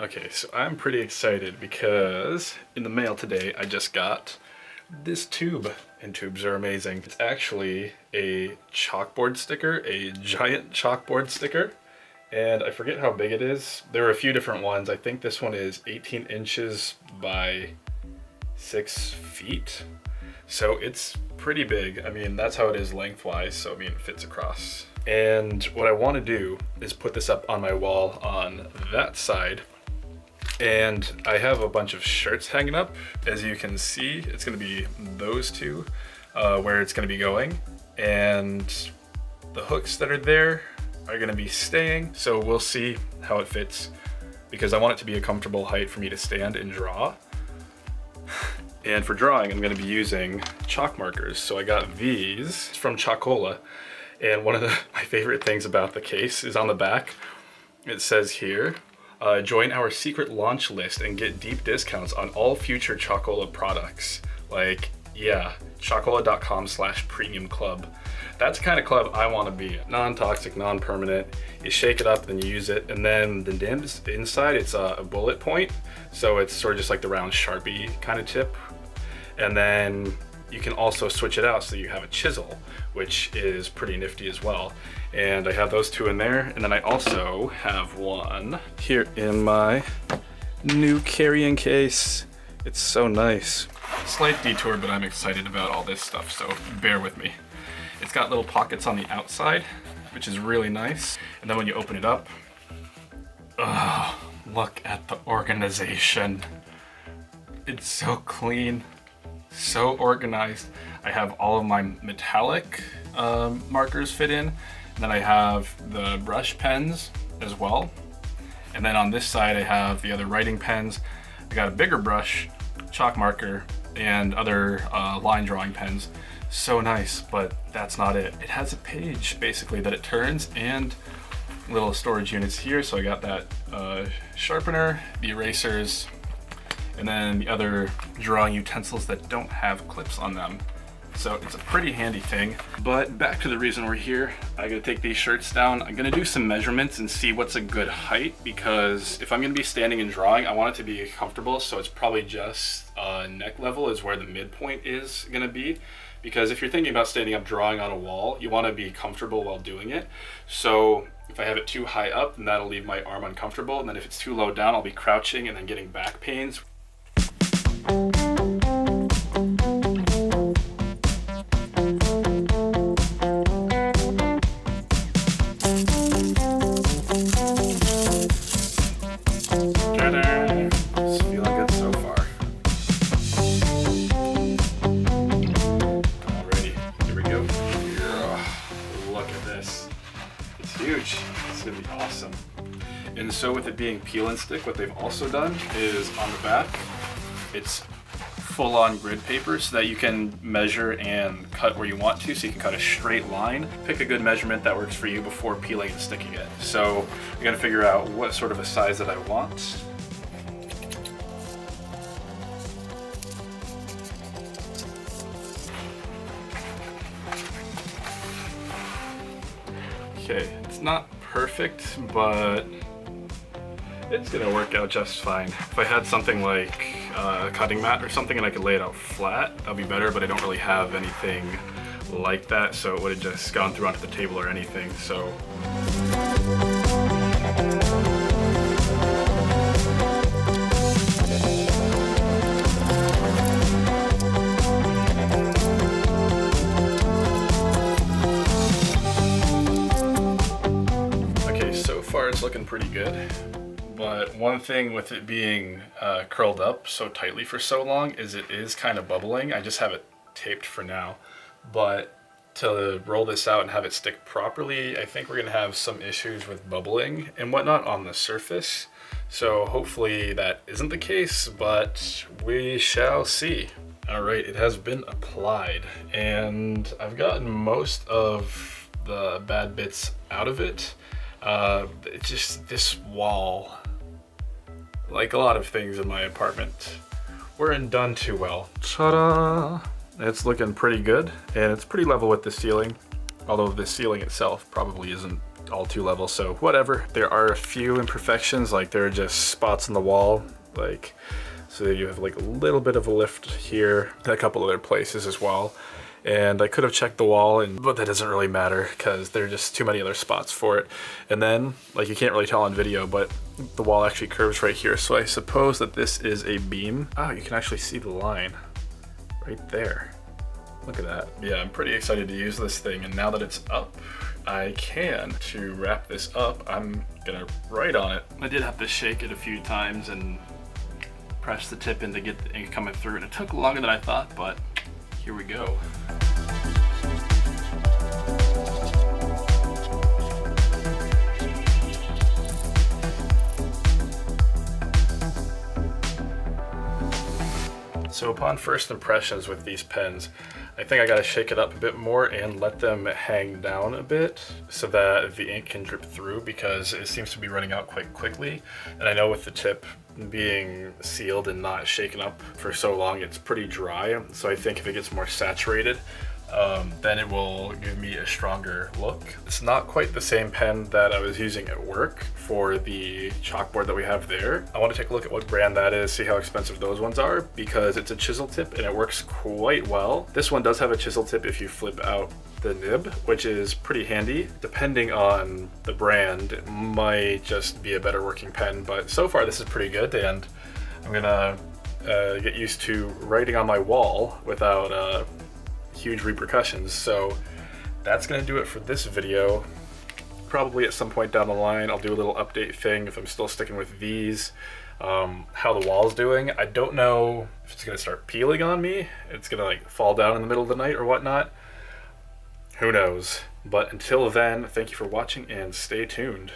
Okay, so I'm pretty excited because in the mail today I just got this tube, and tubes are amazing. It's actually a chalkboard sticker, a giant chalkboard sticker, and I forget how big it is. There are a few different ones. I think this one is 18 inches by 6 feet, so it's pretty big. I mean, that's how it is lengthwise, so I mean, it fits across. And what I want to do is put this up on my wall on that side and I have a bunch of shirts hanging up. As you can see, it's gonna be those two uh, where it's gonna be going. And the hooks that are there are gonna be staying. So we'll see how it fits because I want it to be a comfortable height for me to stand and draw. And for drawing, I'm gonna be using chalk markers. So I got these from Chalkola. And one of the, my favorite things about the case is on the back, it says here, uh, join our secret launch list and get deep discounts on all future Chalkola products. Like, yeah, chalkola.com slash premium club. That's the kind of club I want to be. Non-toxic, non-permanent. You shake it up, then you use it, and then the nibs inside, it's a bullet point. So it's sort of just like the round Sharpie kind of tip. And then you can also switch it out so you have a chisel, which is pretty nifty as well. And I have those two in there. And then I also have one here in my new carrying case. It's so nice. Slight detour, but I'm excited about all this stuff, so bear with me. It's got little pockets on the outside, which is really nice. And then when you open it up, oh, look at the organization. It's so clean, so organized. I have all of my metallic um, markers fit in, then I have the brush pens as well. And then on this side, I have the other writing pens. I got a bigger brush, chalk marker, and other uh, line drawing pens. So nice, but that's not it. It has a page basically that it turns and little storage units here. So I got that uh, sharpener, the erasers, and then the other drawing utensils that don't have clips on them. So it's a pretty handy thing. But back to the reason we're here, I gotta take these shirts down. I'm gonna do some measurements and see what's a good height because if I'm gonna be standing and drawing, I want it to be comfortable. So it's probably just uh, neck level is where the midpoint is gonna be. Because if you're thinking about standing up drawing on a wall, you wanna be comfortable while doing it. So if I have it too high up, then that'll leave my arm uncomfortable. And then if it's too low down, I'll be crouching and then getting back pains. Being peel and stick, what they've also done is on the back, it's full on grid paper so that you can measure and cut where you want to so you can cut a straight line. Pick a good measurement that works for you before peeling and sticking it. So I gotta figure out what sort of a size that I want. Okay, it's not perfect, but it's gonna work out just fine. If I had something like uh, a cutting mat or something and I could lay it out flat, that'd be better, but I don't really have anything like that, so it would have just gone through onto the table or anything, so. Okay, so far it's looking pretty good. But one thing with it being uh, curled up so tightly for so long is it is kind of bubbling. I just have it taped for now. But to roll this out and have it stick properly, I think we're to have some issues with bubbling and whatnot on the surface. So hopefully that isn't the case, but we shall see. All right, it has been applied and I've gotten most of the bad bits out of it. Uh, it's just this wall like a lot of things in my apartment, weren't done too well. Ta-da! It's looking pretty good, and it's pretty level with the ceiling, although the ceiling itself probably isn't all too level, so whatever. There are a few imperfections, like there are just spots in the wall, like, so you have like a little bit of a lift here, and a couple other places as well. And I could have checked the wall, and but that doesn't really matter because there are just too many other spots for it. And then, like you can't really tell on video, but the wall actually curves right here. So I suppose that this is a beam. Oh, you can actually see the line right there. Look at that. Yeah, I'm pretty excited to use this thing, and now that it's up, I can. To wrap this up, I'm gonna write on it. I did have to shake it a few times and press the tip in to get the ink coming through, and it took longer than I thought, but here we go. So upon first impressions with these pens, I think I gotta shake it up a bit more and let them hang down a bit so that the ink can drip through because it seems to be running out quite quickly. And I know with the tip being sealed and not shaken up for so long, it's pretty dry. So I think if it gets more saturated, um, then it will give me a stronger look. It's not quite the same pen that I was using at work for the chalkboard that we have there. I want to take a look at what brand that is, see how expensive those ones are, because it's a chisel tip and it works quite well. This one does have a chisel tip if you flip out the nib, which is pretty handy. Depending on the brand, it might just be a better working pen, but so far this is pretty good and I'm gonna uh, get used to writing on my wall without uh, huge repercussions. So that's gonna do it for this video. Probably at some point down the line, I'll do a little update thing if I'm still sticking with these. Um, how the wall's doing. I don't know if it's gonna start peeling on me. It's gonna like fall down in the middle of the night or whatnot. Who knows? But until then, thank you for watching and stay tuned.